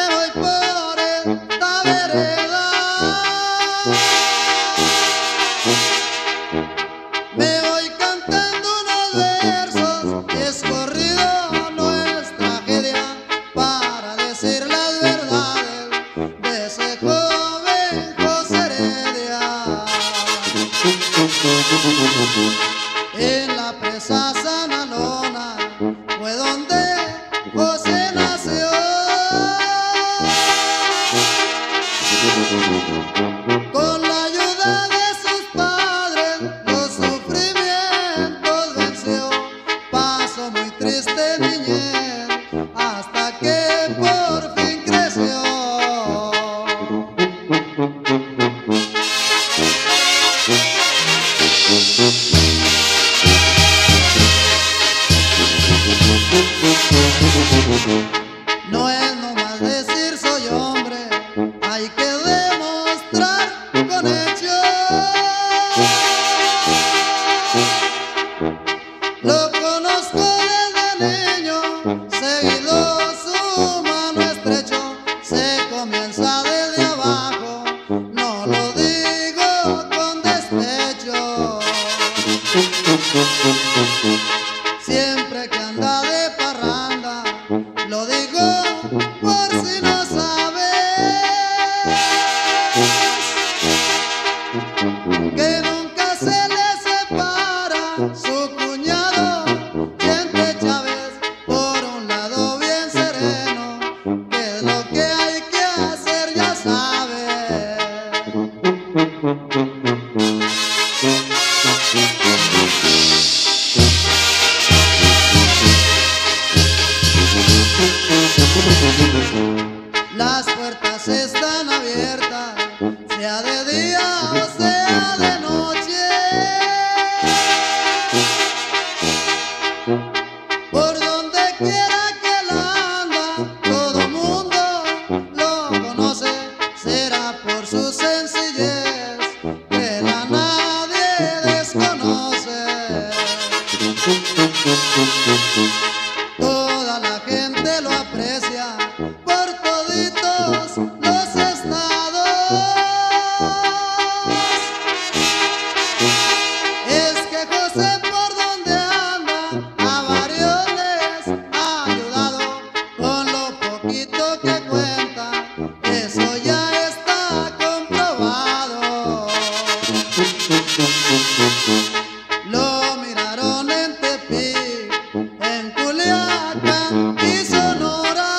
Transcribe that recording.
me voy por esta vereda. Me voy cantando unos versos, es corrido, tragedia, para decir las verdades de ese joven José Heredia. En la presa Sanalona fue donde José Con la ayuda de sus padres, los sufrimientos venció, pasó muy triste niñez, hasta que por fin creció. Las puertas están abiertas, sea de día o sea de noche. Por donde quiera que la anda, todo mundo lo conoce. Será por su sencillez que la nadie desconoce. Ya está comprobado, lo miraron en Tepi, en Culeaca y Sonora.